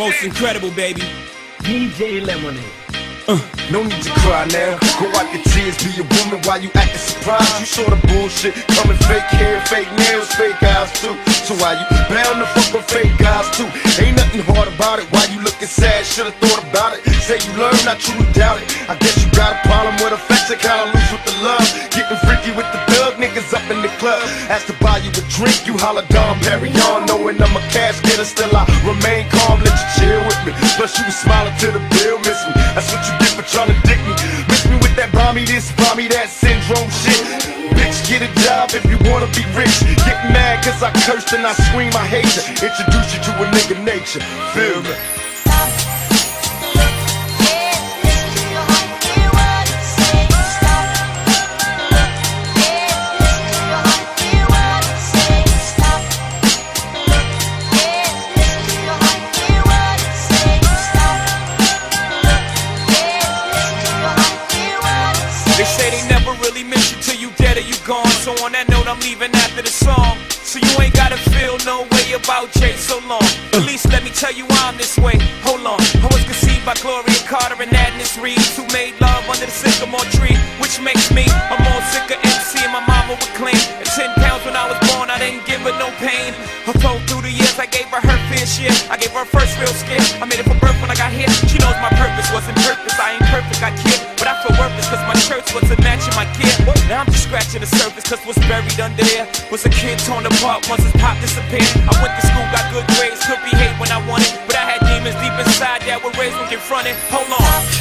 incredible, baby. DJ Lemonade. Uh, no need to cry now. Go wipe your tears, be a woman while you acting surprised. You saw the bullshit coming, fake hair, fake nails, fake eyes too. So why you bound to fuck with fake guys too? Ain't nothing hard about it. Why you looking sad? Should've thought about it. Say you learned, I truly doubt it. I guess you got a problem with affection, kinda loose with the love. Getting freaky with the thug niggas up in the club. Asked to buy you a drink, you holler Dom Perignon, knowing I'm a cash getter. Still I remain calm, let you chill with me. Plus you was smiling to the bill, miss me. That's what you get for trying to dick me. Miss me with that bomby this, bomby that syndrome shit. Bitch, get a job if you wanna be rich. Get mad cause I cursed and I scream I hate you. Introduce you to a nigga nature. Feel me? Dead or you gone. So on that note, I'm leaving after the song. So you ain't gotta feel no way about Jay so long. At mm. least let me tell you why I'm this way. Hold on. I was conceived by Gloria Carter and Adnis Reeves, who made love under the sycamore tree, which makes me a more sicker MC. And my mama would claim at 10 pounds when I was born, I didn't give her no pain. I Although through the years, I gave her her fair share. I gave her her first real scare. I made it for birth when I got here. She knows my purpose wasn't purpose. The surface cause what's buried under there was a kid torn apart once his pop disappeared. I went to school, got good grades, could behave when I wanted. But I had demons deep inside that were raised when confronted. Hold on.